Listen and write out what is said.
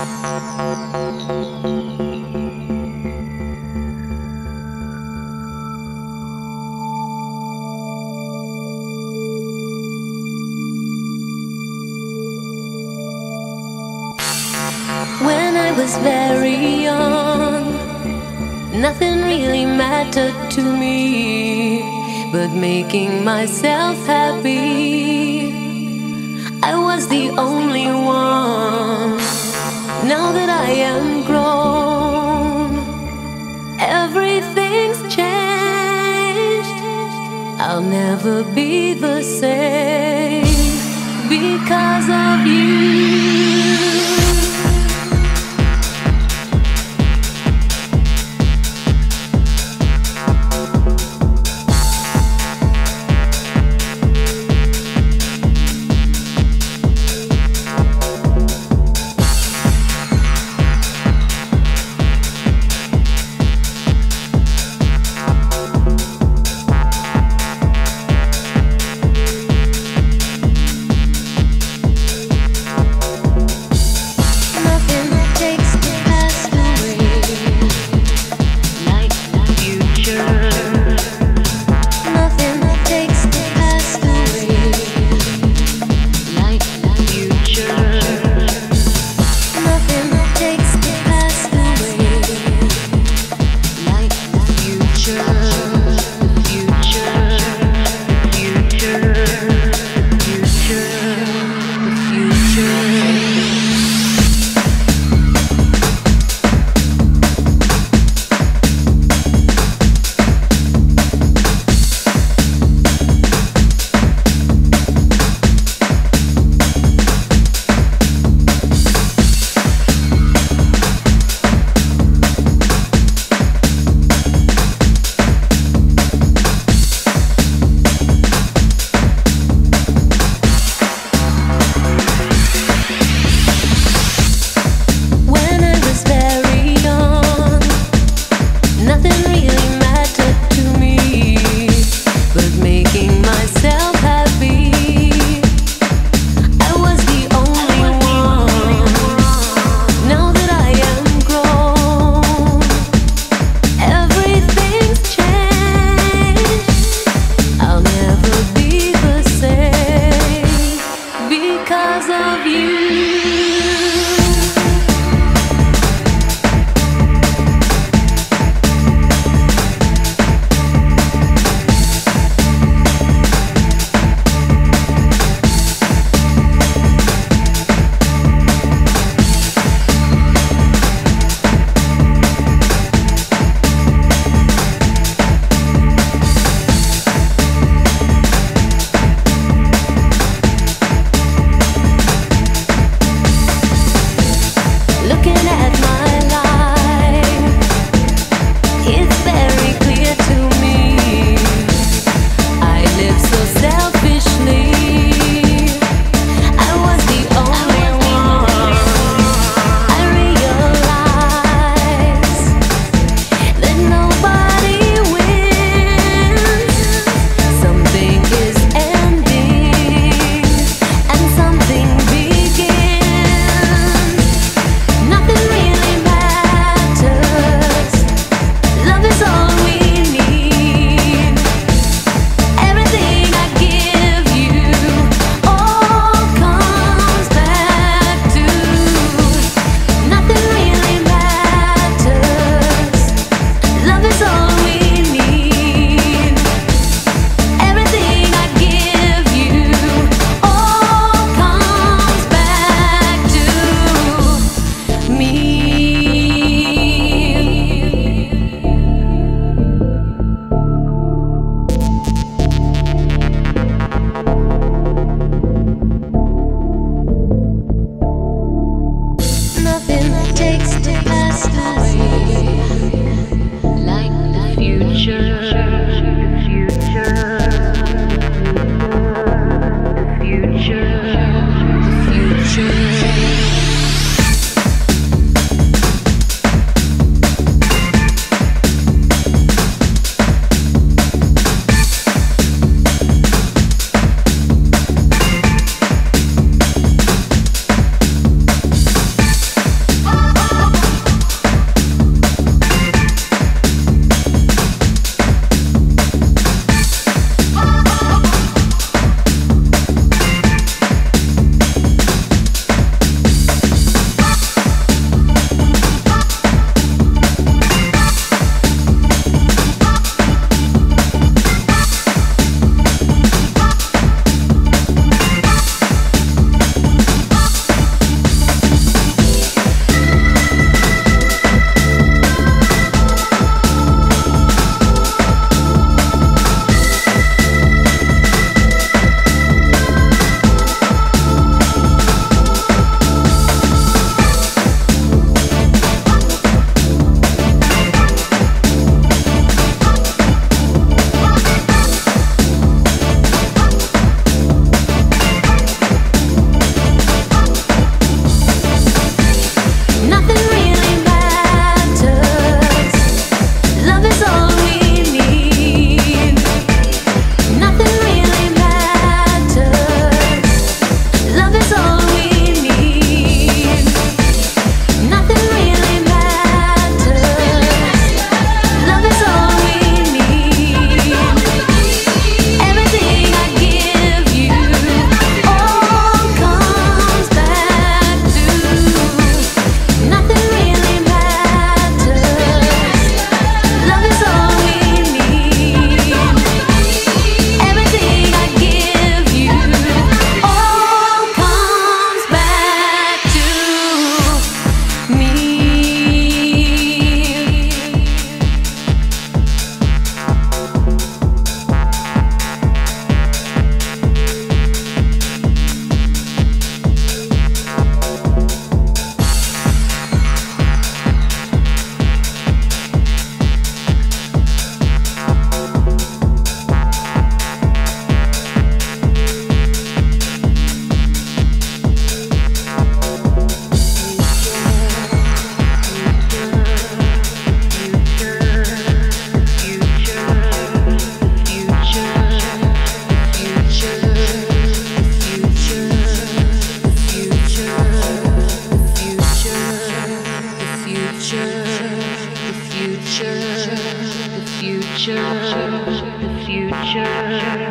When I was very young, nothing really mattered to me but making myself happy. I was the only one. Now that I am grown, everything's changed. I'll never be the same because of you. nothing future, the future.